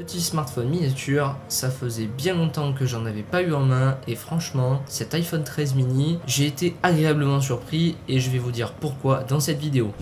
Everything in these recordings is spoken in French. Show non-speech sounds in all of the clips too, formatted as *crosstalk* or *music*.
Petit smartphone miniature, ça faisait bien longtemps que j'en avais pas eu en main et franchement, cet iPhone 13 mini, j'ai été agréablement surpris et je vais vous dire pourquoi dans cette vidéo.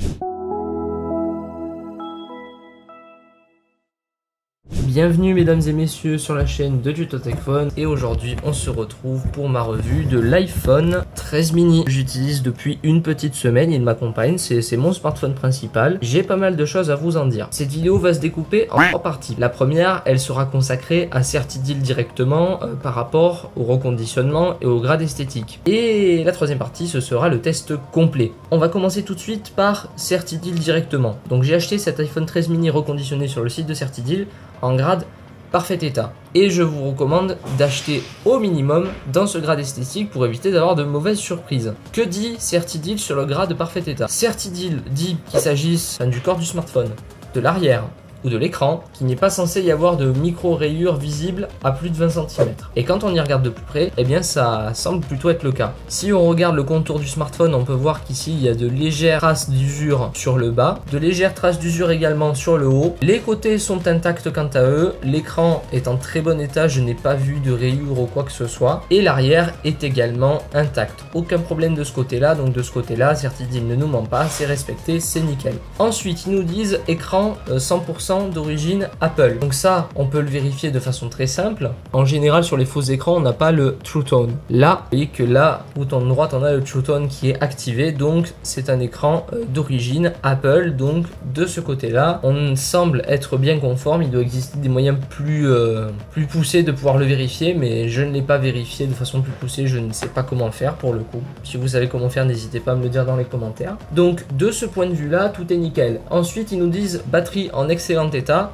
Bienvenue mesdames et messieurs sur la chaîne de Tuto Phone et aujourd'hui on se retrouve pour ma revue de l'iPhone 13 mini. J'utilise depuis une petite semaine, il m'accompagne, c'est mon smartphone principal. J'ai pas mal de choses à vous en dire. Cette vidéo va se découper en trois parties. La première, elle sera consacrée à Certidil directement euh, par rapport au reconditionnement et au grade esthétique. Et la troisième partie, ce sera le test complet. On va commencer tout de suite par Certidil directement. Donc j'ai acheté cet iPhone 13 mini reconditionné sur le site de Certidil en grade parfait état. Et je vous recommande d'acheter au minimum dans ce grade esthétique pour éviter d'avoir de mauvaises surprises. Que dit Certidil sur le grade parfait état? Certidil dit qu'il s'agisse du corps du smartphone, de l'arrière, ou de l'écran, qu'il n'est pas censé y avoir de micro-rayures visibles à plus de 20 cm. Et quand on y regarde de plus près, eh bien ça semble plutôt être le cas. Si on regarde le contour du smartphone, on peut voir qu'ici il y a de légères traces d'usure sur le bas, de légères traces d'usure également sur le haut. Les côtés sont intacts quant à eux, l'écran est en très bon état, je n'ai pas vu de rayures ou quoi que ce soit. Et l'arrière est également intact. Aucun problème de ce côté-là, donc de ce côté-là, Certidil ne nous ment pas, c'est respecté, c'est nickel. Ensuite, ils nous disent écran 100% d'origine Apple. Donc ça, on peut le vérifier de façon très simple. En général, sur les faux écrans, on n'a pas le True Tone. Là, vous voyez que là, bouton de droite, on a le True Tone qui est activé. Donc, c'est un écran euh, d'origine Apple. Donc, de ce côté-là, on semble être bien conforme. Il doit exister des moyens plus, euh, plus poussés de pouvoir le vérifier, mais je ne l'ai pas vérifié de façon plus poussée. Je ne sais pas comment faire pour le coup. Si vous savez comment faire, n'hésitez pas à me le dire dans les commentaires. Donc, de ce point de vue-là, tout est nickel. Ensuite, ils nous disent batterie en excellent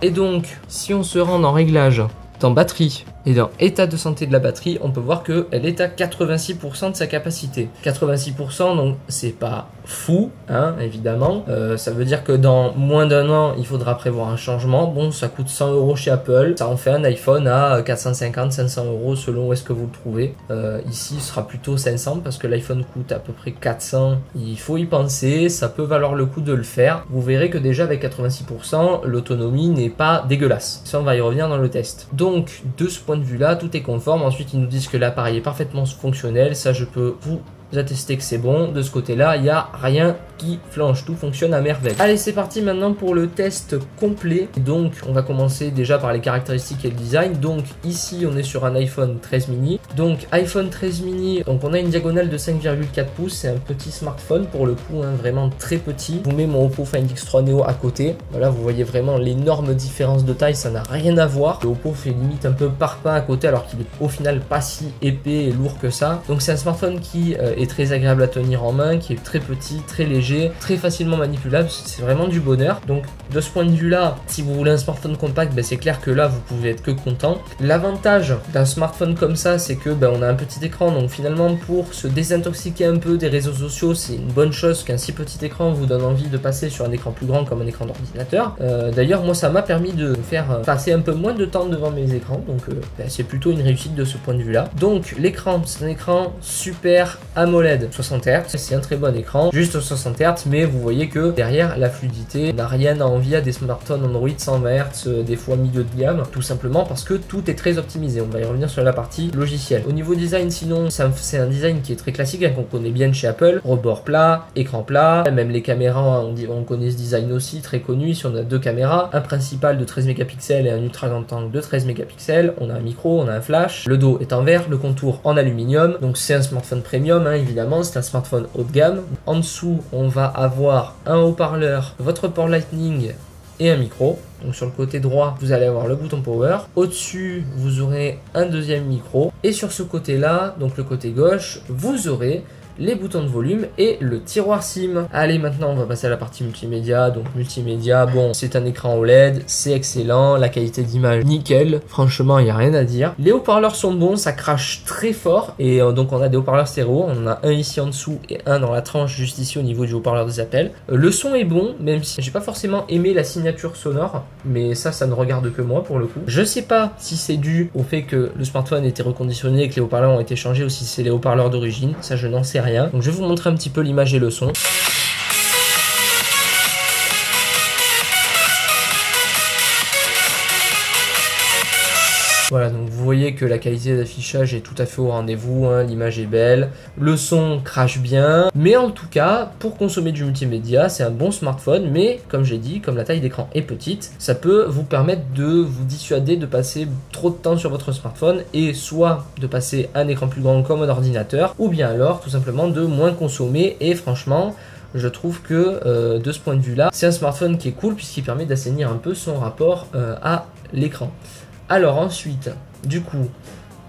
Et donc, si on se rend en réglage dans batterie, et dans état de santé de la batterie, on peut voir qu'elle est à 86% de sa capacité. 86%, donc c'est pas fou, hein, évidemment. Euh, ça veut dire que dans moins d'un an, il faudra prévoir un changement. Bon, ça coûte 100 euros chez Apple. Ça en fait un iPhone à 450, 500 euros selon où est-ce que vous le trouvez. Euh, ici, ce sera plutôt 500 parce que l'iPhone coûte à peu près 400. Il faut y penser. Ça peut valoir le coup de le faire. Vous verrez que déjà avec 86%, l'autonomie n'est pas dégueulasse. Ça, on va y revenir dans le test. Donc, de ce point de vue là, tout est conforme. Ensuite, ils nous disent que l'appareil est parfaitement fonctionnel. Ça, je peux vous attester que c'est bon. De ce côté-là, il n'y a rien qui flanche, tout fonctionne à merveille. Allez, c'est parti maintenant pour le test complet. Donc, on va commencer déjà par les caractéristiques et le design. Donc, ici, on est sur un iPhone 13 mini. Donc, iPhone 13 mini, donc on a une diagonale de 5,4 pouces. C'est un petit smartphone pour le coup, hein, vraiment très petit. Je vous mets mon Oppo Find X3 Neo à côté. Voilà, vous voyez vraiment l'énorme différence de taille, ça n'a rien à voir. Le Oppo fait limite un peu parpaing à côté alors qu'il est au final pas si épais et lourd que ça. Donc, c'est un smartphone qui euh, est très agréable à tenir en main, qui est très petit, très léger, très facilement manipulable. C'est vraiment du bonheur. Donc de ce point de vue là, si vous voulez un smartphone compact, ben, c'est clair que là vous pouvez être que content. L'avantage d'un smartphone comme ça, c'est que ben, on a un petit écran. Donc finalement pour se désintoxiquer un peu des réseaux sociaux, c'est une bonne chose qu'un si petit écran vous donne envie de passer sur un écran plus grand comme un écran d'ordinateur. Euh, d'ailleurs moi ça m'a permis de faire euh, passer un peu moins de temps devant mes écrans. Donc euh, ben, c'est plutôt une réussite de ce point de vue là. Donc l'écran, c'est un écran super AMOLED AMOLED 60 Hz, c'est un très bon écran, juste 60 Hz, mais vous voyez que derrière la fluidité n'a rien à envier à des smartphones Android 120 Hz, euh, des fois milieu de gamme, tout simplement parce que tout est très optimisé. On va y revenir sur la partie logicielle. Au niveau design, sinon, c'est un design qui est très classique, hein, qu'on connaît bien chez Apple, rebord plat, écran plat, même les caméras, on connaît ce design aussi, très connu. Ici, on a deux caméras, un principal de 13 mégapixels et un ultra grand angle de 13 mégapixels. On a un micro, on a un flash. Le dos est en verre, le contour en aluminium. Donc c'est un smartphone premium, hein, évidemment c'est un smartphone haut de gamme. En dessous, on va avoir un haut-parleur, votre port Lightning et un micro. Donc sur le côté droit, vous allez avoir le bouton power. Au-dessus, vous aurez un deuxième micro. Et sur ce côté-là, donc le côté gauche, vous aurez les boutons de volume et le tiroir SIM. Allez, maintenant on va passer à la partie multimédia. Donc multimédia, bon, c'est un écran OLED, c'est excellent, la qualité d'image nickel, franchement il n'y a rien à dire. Les haut-parleurs sont bons, ça crache très fort et euh, donc on a des haut-parleurs stéréo, on en a un ici en dessous et un dans la tranche juste ici au niveau du haut-parleur des appels. Euh, le son est bon, même si j'ai pas forcément aimé la signature sonore, mais ça, ça ne regarde que moi pour le coup. Je sais pas si c'est dû au fait que le smartphone était reconditionné et que les haut-parleurs ont été changés ou si c'est les haut-parleurs d'origine, ça je n'en sais Donc je vais vous montrer un petit peu l'image et le son. Voilà, donc voyez que la qualité d'affichage est tout à fait au rendez-vous, hein, l'image est belle, le son crache bien, mais en tout cas, pour consommer du multimédia, c'est un bon smartphone, mais comme j'ai dit, comme la taille d'écran est petite, ça peut vous permettre de vous dissuader de passer trop de temps sur votre smartphone et soit de passer un écran plus grand comme un ordinateur, ou bien alors tout simplement de moins consommer et franchement, je trouve que euh, de ce point de vue là, c'est un smartphone qui est cool puisqu'il permet d'assainir un peu son rapport euh, à l'écran. Alors ensuite, du coup,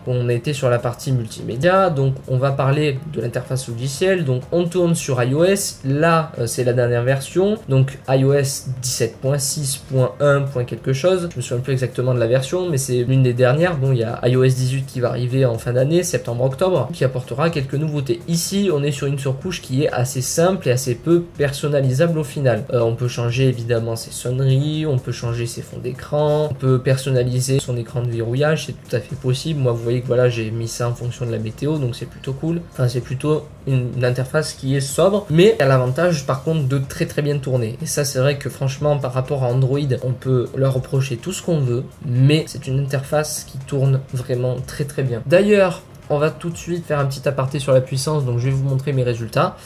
on était sur la partie multimédia, donc on va parler de l'interface logicielle. Donc on tourne sur iOS, là euh, c'est la dernière version, donc iOS 17.6.1. quelque chose. Je me souviens plus exactement de la version, mais c'est l'une des dernières. Bon, il y a iOS 18 qui va arriver en fin d'année, septembre-octobre, qui apportera quelques nouveautés. Ici, on est sur une surcouche qui est assez simple et assez peu personnalisable au final. Euh, on peut changer évidemment ses sonneries, on peut changer ses fonds d'écran, on peut personnaliser son écran de verrouillage, c'est tout à fait possible. Moi, vous voyez que voilà, j'ai mis ça en fonction de la météo, donc c'est plutôt cool. Enfin, c'est plutôt une, interface qui est sobre, mais a l'avantage par contre de très très bien tourner. Et ça, c'est vrai que franchement, par rapport à Android, on peut leur reprocher tout ce qu'on veut, mais c'est une interface qui tourne vraiment très très bien. D'ailleurs, on va tout de suite faire un petit aparté sur la puissance, donc je vais vous montrer mes résultats.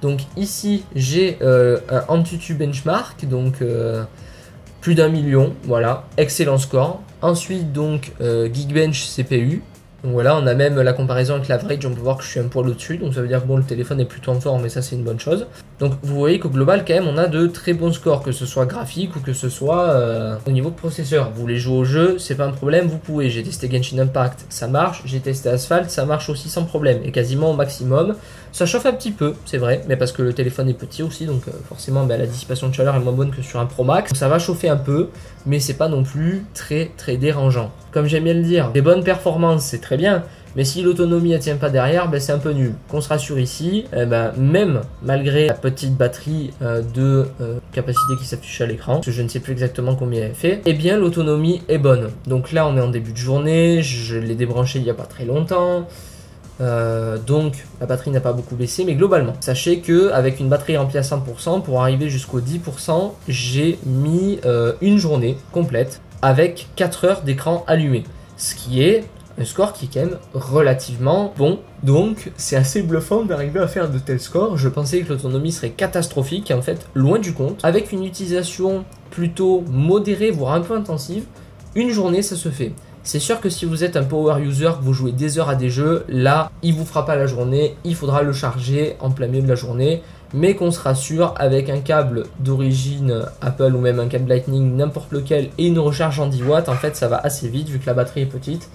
Donc ici, j'ai euh, un Antutu Benchmark, donc euh, plus d'un million, voilà, excellent score. Ensuite, donc euh, Geekbench CPU, donc voilà, on a même la comparaison avec l'average, on peut voir que je suis un poil au-dessus, donc ça veut dire que bon, le téléphone est plutôt en forme, mais ça c'est une bonne chose. Donc vous voyez qu'au global, quand même, on a de très bons scores, que ce soit graphique ou que ce soit euh, au niveau processeur. Vous voulez jouer au jeu, c'est pas un problème, vous pouvez. J'ai testé Genshin Impact, ça marche. J'ai testé Asphalt, ça marche aussi sans problème, et quasiment au maximum. Ça chauffe un petit peu, c'est vrai, mais parce que le téléphone est petit aussi, donc euh, forcément bah, la dissipation de chaleur est moins bonne que sur un Pro Max. ça va chauffer un peu, mais c'est pas non plus très très dérangeant. Comme j'aime bien le dire, des bonnes performances c'est très bien, mais si l'autonomie ne tient pas derrière, ben c'est un peu nul. Qu'on se rassure ici, eh ben, même malgré la petite batterie euh, de euh, capacité qui s'affiche à l'écran, que je ne sais plus exactement combien elle fait, eh bien l'autonomie est bonne. Donc là on est en début de journée, je l'ai débranché il n'y a pas très longtemps. Euh, donc la batterie n'a pas beaucoup baissé, mais globalement, sachez que avec une batterie remplie à 100%, pour arriver jusqu'au 10%, j'ai mis une journée complète avec 4 heures d'écran allumé. Ce qui est un score qui est quand même relativement bon. Donc c'est assez bluffant d'arriver à faire de tels scores. Je pensais que l'autonomie serait catastrophique, en fait loin du compte. Avec une utilisation plutôt modérée, voire un peu intensive, une journée ça se fait. C'est sûr que si vous êtes un power user, que vous jouez des heures à des jeux, là, il vous fera pas la journée, il faudra le charger en plein milieu de la journée. Mais qu'on se rassure, avec un câble d'origine Apple ou même un câble Lightning, n'importe lequel, et une recharge en 10 watts, en fait, ça va assez vite vu que la batterie est petite.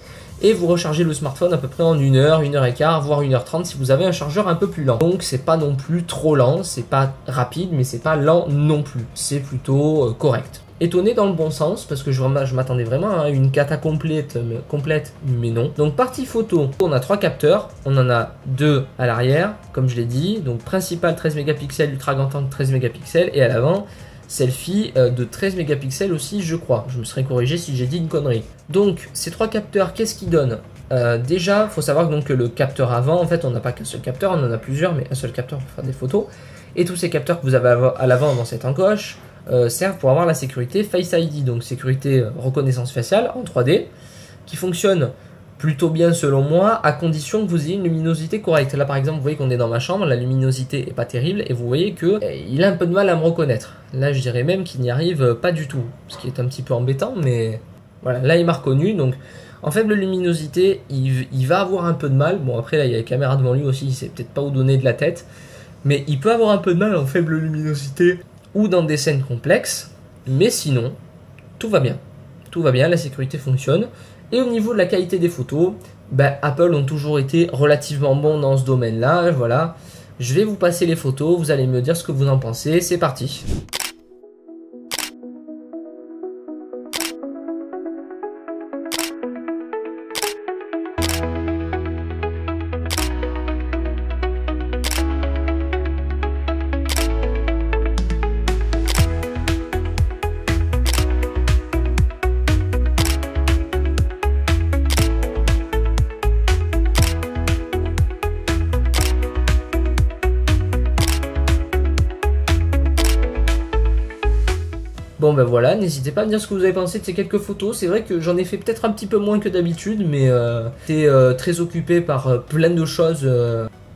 Et vous rechargez le smartphone à peu près en 1 heure, 1 heure et quart, voire 1 heure 30 si vous avez un chargeur un peu plus lent. Donc c'est pas non plus trop lent, c'est pas rapide, mais c'est pas lent non plus. C'est plutôt euh, correct étonné dans le bon sens parce que je, m'attendais vraiment à une cata complète mais, complète, mais non. Donc partie photo, on a trois capteurs, on en a deux à l'arrière, comme je l'ai dit, donc principal 13 mégapixels, ultra grand angle 13 mégapixels, et à l'avant selfie euh, de 13 mégapixels aussi, je crois. Je me serais corrigé si j'ai dit une connerie. Donc ces trois capteurs, qu'est-ce qu'ils donnent? Euh, déjà, faut savoir donc que le capteur avant, en fait, on n'a pas qu'un seul capteur, on en a plusieurs, mais un seul capteur pour faire des photos. Et tous ces capteurs que vous avez à l'avant dans cette encoche, euh, servent pour avoir la sécurité Face ID, donc sécurité euh, reconnaissance faciale en 3D, qui fonctionne plutôt bien selon moi, à condition que vous ayez une luminosité correcte. Là par exemple, vous voyez qu'on est dans ma chambre, la luminosité est pas terrible, et vous voyez que eh, il a un peu de mal à me reconnaître. Là je dirais même qu'il n'y arrive pas du tout, ce qui est un petit peu embêtant, mais voilà, là il m'a reconnu, donc en faible luminosité, il, il, va avoir un peu de mal. Bon après là il y a la caméra devant lui aussi, il sait peut-être pas où donner de la tête, mais il peut avoir un peu de mal en faible luminosité ou dans des scènes complexes, mais sinon, tout va bien. Tout va bien, la sécurité fonctionne. Et au niveau de la qualité des photos, ben, Apple ont toujours été relativement bons dans ce domaine-là. Voilà. Je vais vous passer les photos, vous allez me dire ce que vous en pensez. C'est parti. Ben voilà, n'hésitez pas à me dire ce que vous avez pensé de ces quelques photos. C'est vrai que j'en ai fait peut-être un petit peu moins que d'habitude, mais euh, j'étais euh, très occupé par euh, plein de choses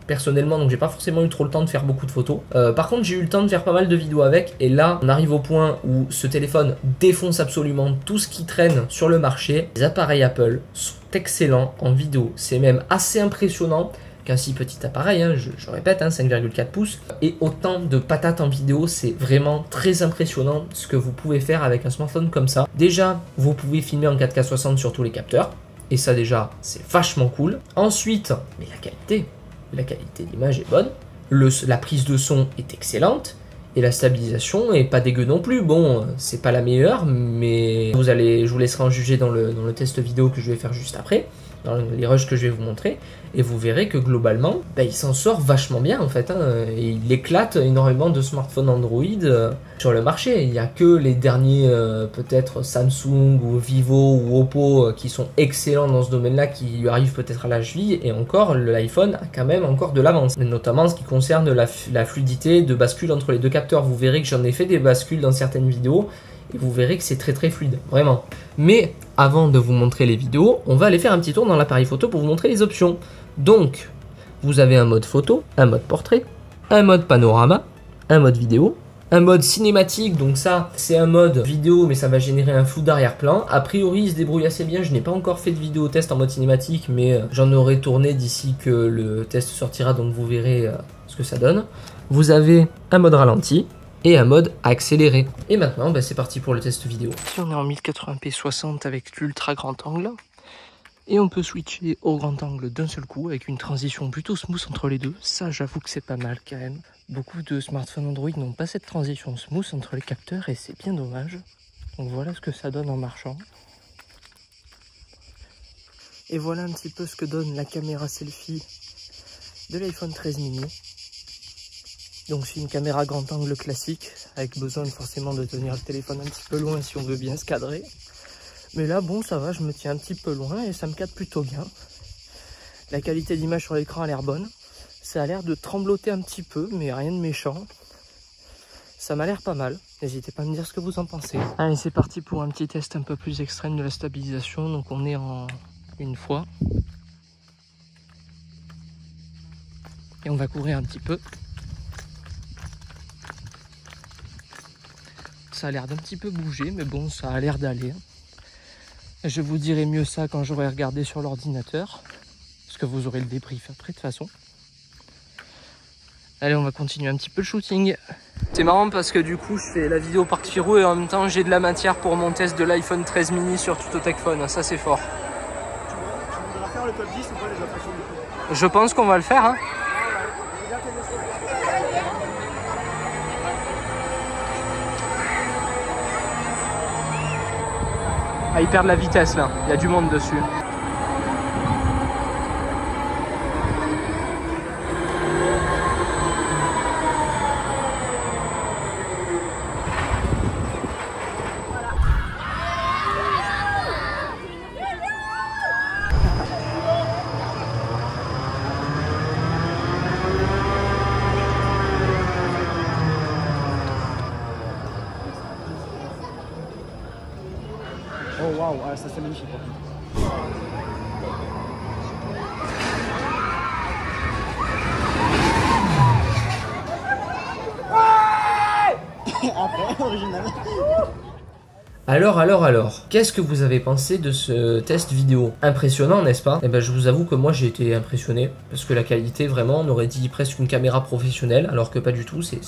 personnellement, donc j'ai pas forcément eu trop le temps de faire beaucoup de photos. Par contre, j'ai eu le temps de faire pas mal de vidéos avec, et là, on arrive au point où ce téléphone défonce absolument tout ce qui traîne sur le marché. Les appareils Apple sont excellents en vidéo, c'est même assez impressionnant qu'un si petit appareil, hein, je, répète, hein, 5,4 pouces, et autant de patates en vidéo, c'est vraiment très impressionnant ce que vous pouvez faire avec un smartphone comme ça. Déjà, vous pouvez filmer en 4K 60 sur tous les capteurs, et ça déjà, c'est vachement cool. Ensuite, mais la qualité, la qualité d'image est bonne, la prise de son est excellente, et la stabilisation est pas dégueu non plus. Bon, c'est pas la meilleure, mais vous allez, je vous laisserai en juger dans le, dans le test vidéo que je vais faire juste après, dans les rushs que je vais vous montrer, et vous verrez que globalement, bah, il s'en sort vachement bien en fait. Hein, il éclate énormément de smartphones Android euh, sur le marché. Il n'y a que les derniers, euh, peut-être Samsung ou Vivo ou Oppo, euh, qui sont excellents dans ce domaine-là, qui lui arrivent peut-être à la cheville, et encore, l'iPhone a quand même encore de l'avance, notamment en ce qui concerne la, la fluidité de bascule entre les deux capteurs. Vous verrez que j'en ai fait des bascules dans certaines vidéos et vous verrez que c'est très très fluide, vraiment. Mais avant de vous montrer les vidéos, on va aller faire un petit tour dans l'appareil photo pour vous montrer les options. Donc, vous avez un mode photo, un mode portrait, un mode panorama, un mode vidéo, un mode cinématique, donc ça c'est un mode vidéo mais ça va générer un flou d'arrière-plan. A priori il se débrouille assez bien, je n'ai pas encore fait de vidéo test en mode cinématique mais euh, j'en aurai tourné d'ici que le test sortira donc vous verrez euh, ce que ça donne. Vous avez un mode ralenti, et un mode accéléré. Et maintenant, bah, c'est parti pour le test vidéo. On est en 1080p 60 avec l'ultra grand angle, et on peut switcher au grand angle d'un seul coup avec une transition plutôt smooth entre les deux. Ça, j'avoue que c'est pas mal quand même. Beaucoup de smartphones Android n'ont pas cette transition smooth entre les capteurs et c'est bien dommage. Donc voilà ce que ça donne en marchant. Et voilà un petit peu ce que donne la caméra selfie de l'iPhone 13 mini. Donc c'est une caméra grand angle classique, avec besoin forcément de tenir le téléphone un petit peu loin si on veut bien se cadrer. Mais là, bon, ça va, je me tiens un petit peu loin et ça me cadre plutôt bien. La qualité d'image sur l'écran a l'air bonne. Ça a l'air de trembloter un petit peu, mais rien de méchant. Ça m'a l'air pas mal. N'hésitez pas à me dire ce que vous en pensez. Allez, c'est parti pour un petit test un peu plus extrême de la stabilisation. Donc on est en une fois. Et on va courir un petit peu. Ça a l'air d'un petit peu bouger, mais bon, ça a l'air d'aller. Je vous dirai mieux ça quand j'aurai regardé sur l'ordinateur. Parce que vous aurez le débrief après de toute façon. Allez, on va continuer un petit peu le shooting. C'est marrant parce que du coup, je fais la vidéo par Firo et en même temps, j'ai de la matière pour mon test de l'iPhone 13 mini sur Tutotech Phone. Ça, c'est fort. Tu voudras faire le top 10 ou pas les impressions du coup? Je pense qu'on va le faire. Hein. Ah, ils perdent la vitesse là, il y a du monde dessus. Waouh, ah, ça c'est magnifique. *laughs* Après, original. Alors, alors, alors, qu'est-ce que vous avez pensé de ce test vidéo Impressionnant, n'est-ce pas? Eh ben, je vous avoue que moi j'ai été impressionné parce que la qualité, vraiment, on aurait dit presque une caméra professionnelle, alors que pas du tout. C'est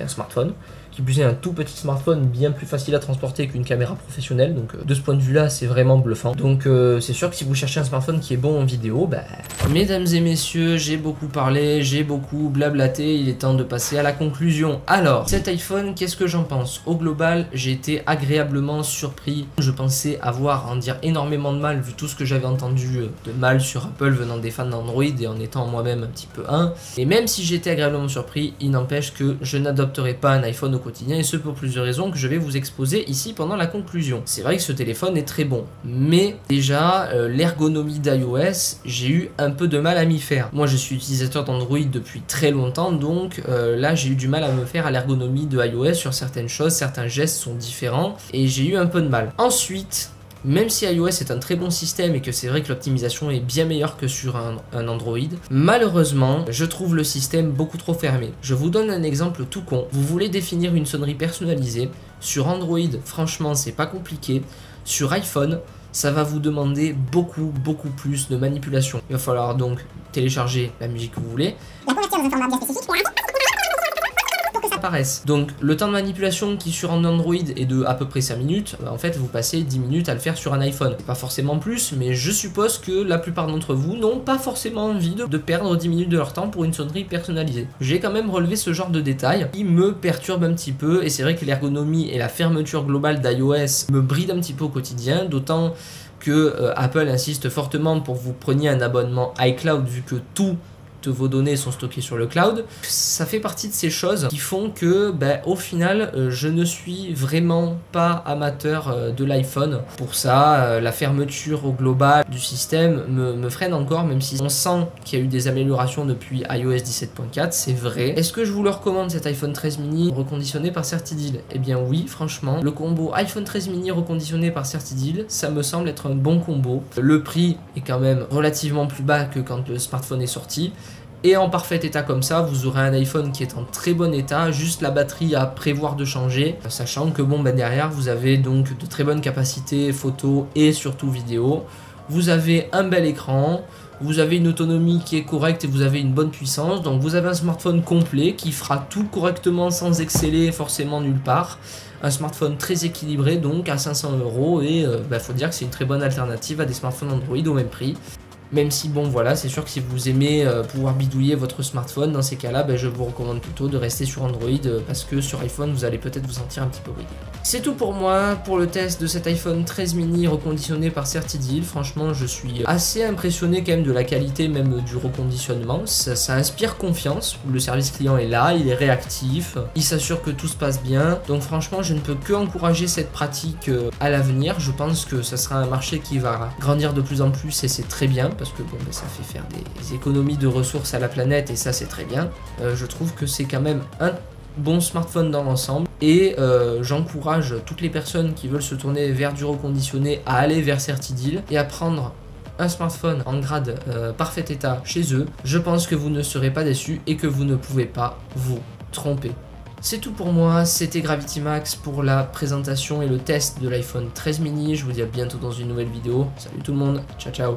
un smartphone qui plus est un tout petit smartphone bien plus facile à transporter qu'une caméra professionnelle. Donc, euh, de ce point de vue-là, c'est vraiment bluffant. Donc, euh, c'est sûr que si vous cherchez un smartphone qui est bon en vidéo, bah, mesdames et messieurs, j'ai beaucoup parlé, j'ai beaucoup blablaté. Il est temps de passer à la conclusion. Alors, cet iPhone, qu'est-ce que j'en pense? Au global, j'ai été agréablement surpris. Je pensais avoir à en dire énormément de mal vu tout ce que j'avais entendu euh, de mal sur Apple venant des fans d'Android et en étant moi-même un petit peu un. Et même si j'étais agréablement surpris, il n'empêche que je n'adopterai pas un iPhone au quotidien et ce pour plusieurs raisons que je vais vous exposer ici pendant la conclusion. C'est vrai que ce téléphone est très bon, mais déjà euh, l'ergonomie d'iOS, j'ai eu un peu de mal à m'y faire. Moi je suis utilisateur d'Android depuis très longtemps, donc euh, là j'ai eu du mal à me faire à l'ergonomie de iOS sur certaines choses, certains gestes sont différents et j'ai eu un peu de mal. Ensuite, même si iOS est un très bon système et que c'est vrai que l'optimisation est bien meilleure que sur un, Android, malheureusement, je trouve le système beaucoup trop fermé. Je vous donne un exemple tout con. Vous voulez définir une sonnerie personnalisée. Sur Android, franchement, c'est pas compliqué. Sur iPhone, ça va vous demander beaucoup, beaucoup plus de manipulation. Il va falloir donc télécharger la musique que vous voulez. Donc le temps de manipulation qui sur un Android est de à peu près 5 minutes, en fait vous passez 10 minutes à le faire sur un iPhone. Pas forcément plus, mais je suppose que la plupart d'entre vous n'ont pas forcément envie de, de, perdre 10 minutes de leur temps pour une sonnerie personnalisée. J'ai quand même relevé ce genre de détails qui me perturbe un petit peu, et c'est vrai que l'ergonomie et la fermeture globale d'iOS me brident un petit peu au quotidien, d'autant que euh, Apple insiste fortement pour que vous preniez un abonnement iCloud vu que tout vos données sont stockées sur le cloud. Ça fait partie de ces choses qui font que, ben, au final, euh, je ne suis vraiment pas amateur euh, de l'iPhone. Pour ça, euh, la fermeture au global du système me, me freine encore, même si on sent qu'il y a eu des améliorations depuis iOS 17.4, c'est vrai. Est-ce que je vous le recommande cet iPhone 13 mini reconditionné par Certidil? Eh bien oui, franchement, le combo iPhone 13 mini reconditionné par Certidil, ça me semble être un bon combo. Le prix est quand même relativement plus bas que quand le smartphone est sorti et en parfait état comme ça, vous aurez un iPhone qui est en très bon état, juste la batterie à prévoir de changer, sachant que bon ben derrière vous avez donc de très bonnes capacités photo et surtout vidéo. Vous avez un bel écran, vous avez une autonomie qui est correcte et vous avez une bonne puissance, donc vous avez un smartphone complet qui fera tout correctement sans exceller forcément nulle part. Un smartphone très équilibré donc à 500 euros et il euh, bah, faut dire que c'est une très bonne alternative à des smartphones Android au même prix. Même si, bon, voilà, c'est sûr que si vous aimez euh, pouvoir bidouiller votre smartphone, dans ces cas-là, ben, je vous recommande plutôt de rester sur Android euh, parce que sur iPhone, vous allez peut-être vous sentir un petit peu bridé. C'est tout pour moi pour le test de cet iPhone 13 mini reconditionné par Certidil. Franchement, je suis assez impressionné quand même de la qualité même du reconditionnement. Ça, ça inspire confiance. Le service client est là, il est réactif, il s'assure que tout se passe bien. Donc franchement, je ne peux que encourager cette pratique euh, à l'avenir. Je pense que ça sera un marché qui va grandir de plus en plus et c'est très bien parce que bon, ben, ça fait faire des économies de ressources à la planète et ça c'est très bien. Euh, je trouve que c'est quand même un bon smartphone dans l'ensemble et euh, j'encourage toutes les personnes qui veulent se tourner vers du reconditionné à aller vers Certidil et à prendre un smartphone en grade euh, parfait état chez eux. Je pense que vous ne serez pas déçus et que vous ne pouvez pas vous tromper. C'est tout pour moi, c'était Gravity Max pour la présentation et le test de l'iPhone 13 mini. Je vous dis à bientôt dans une nouvelle vidéo. Salut tout le monde, ciao ciao